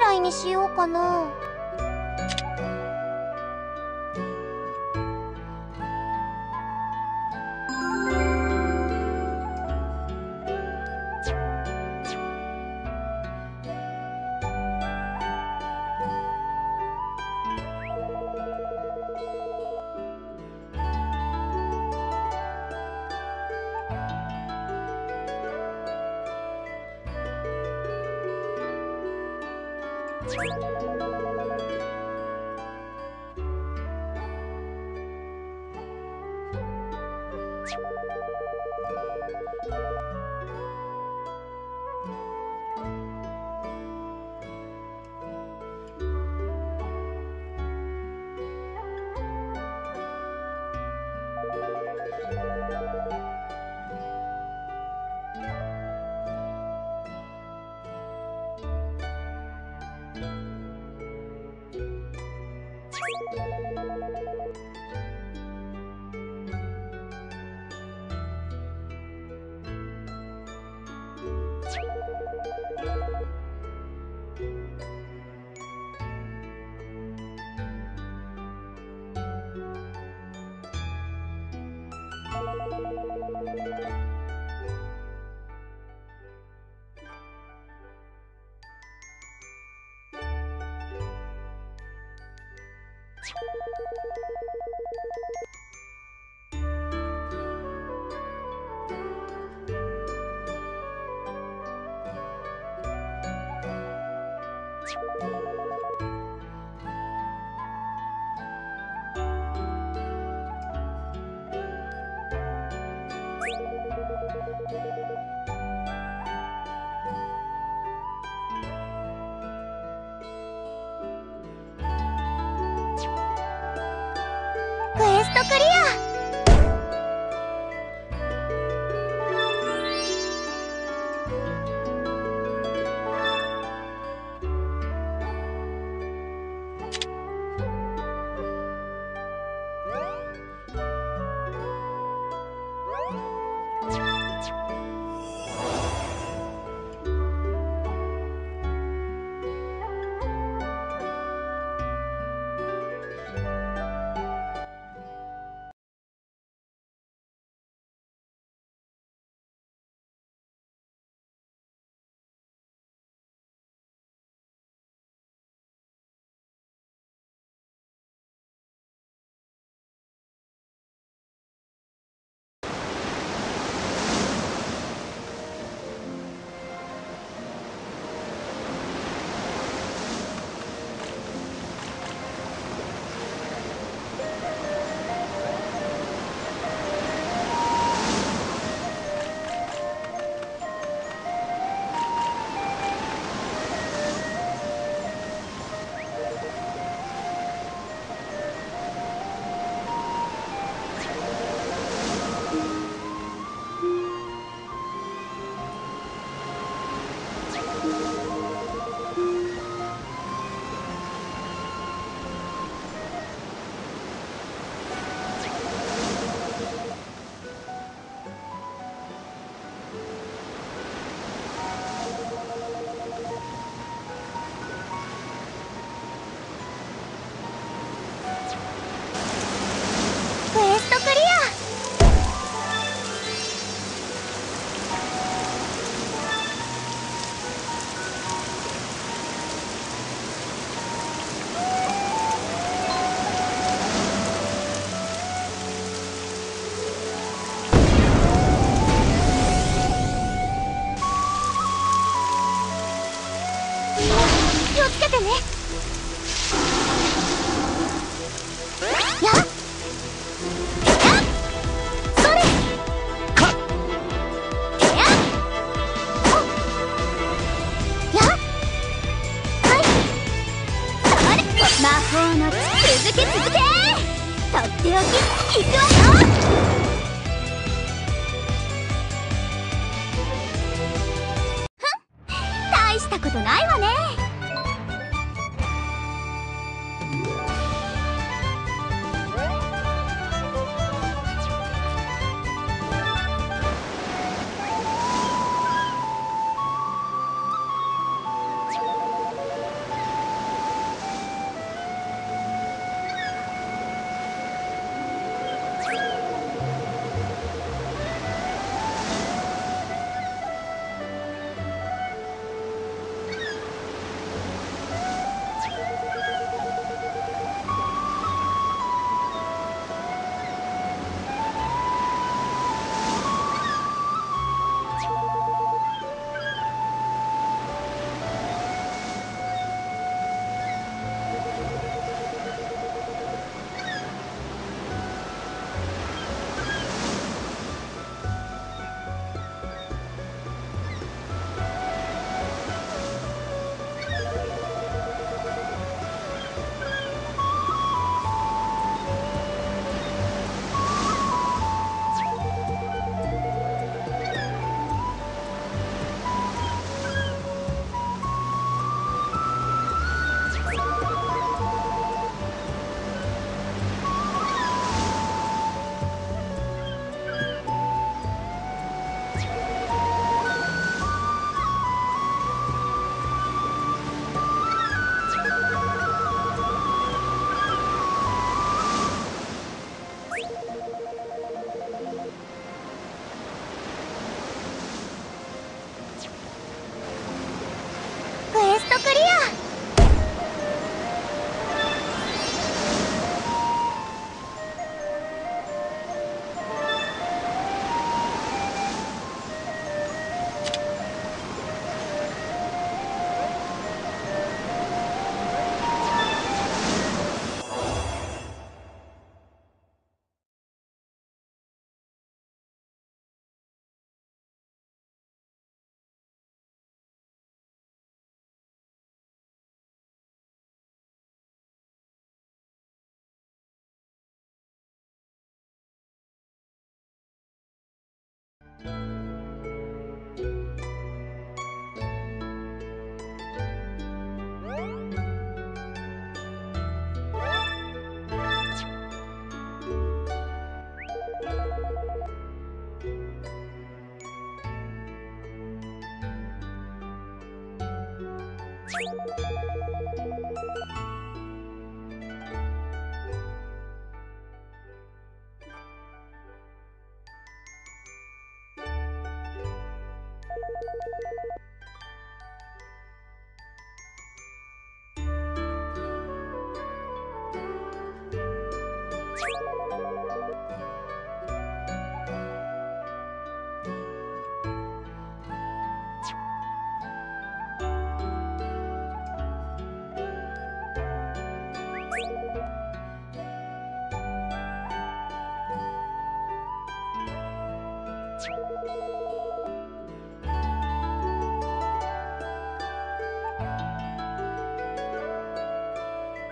来にしようかな。うん。トクリアうん。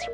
ク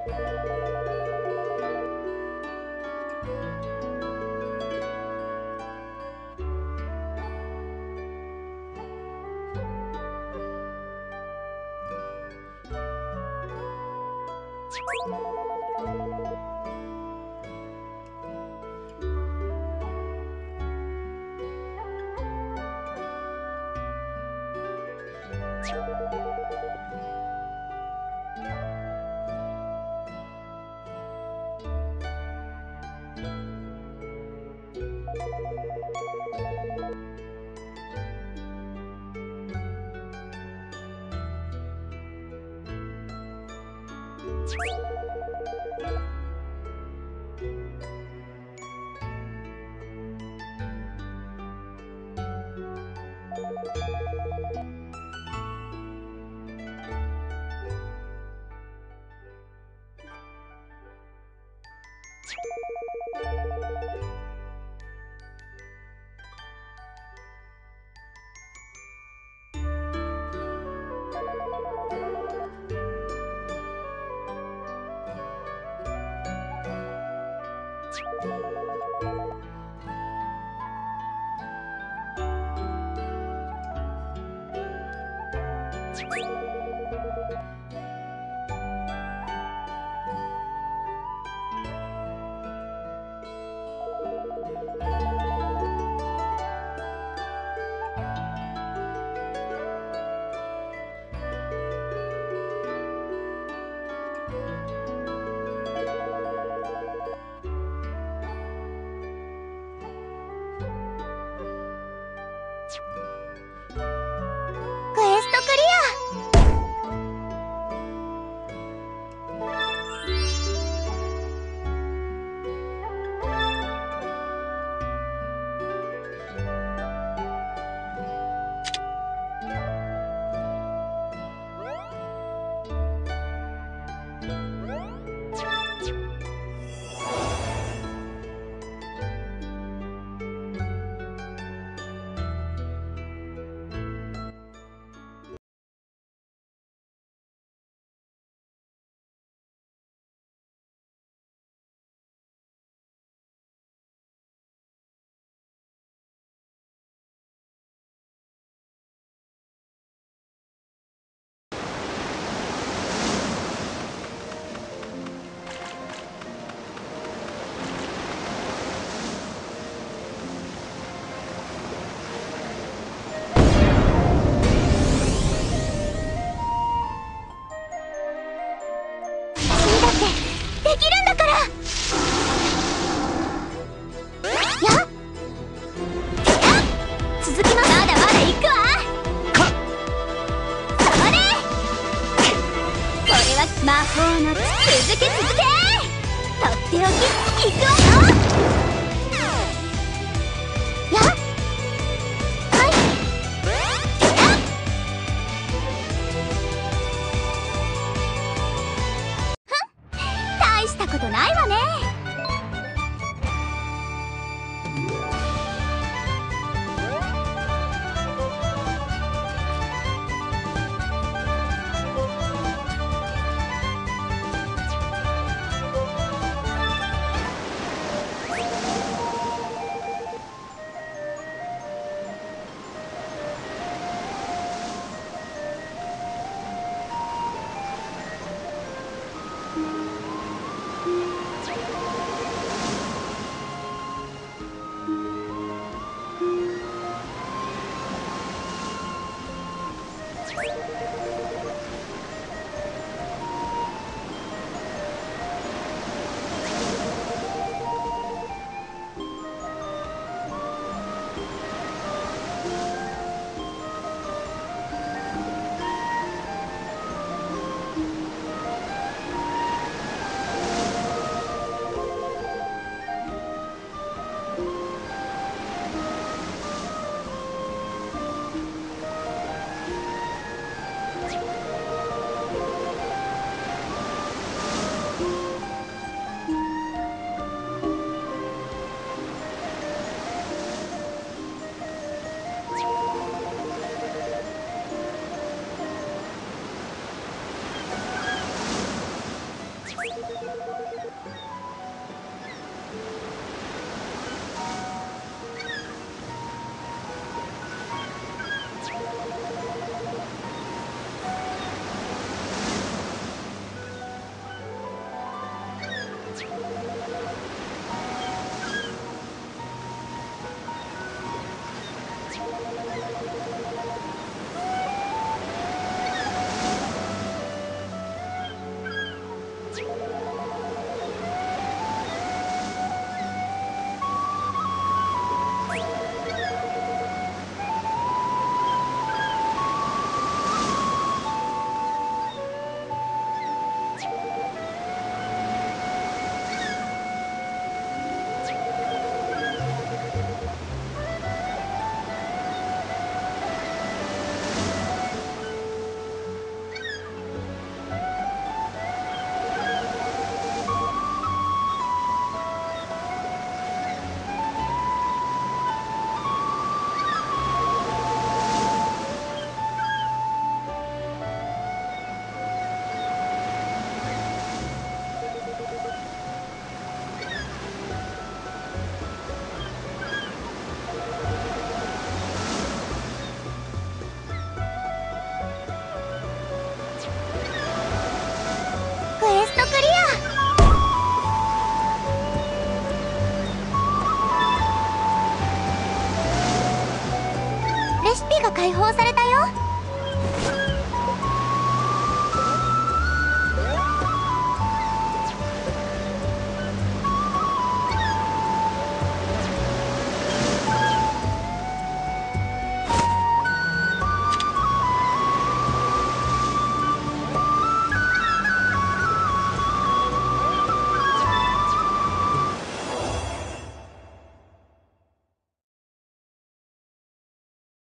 Bye. 行くわ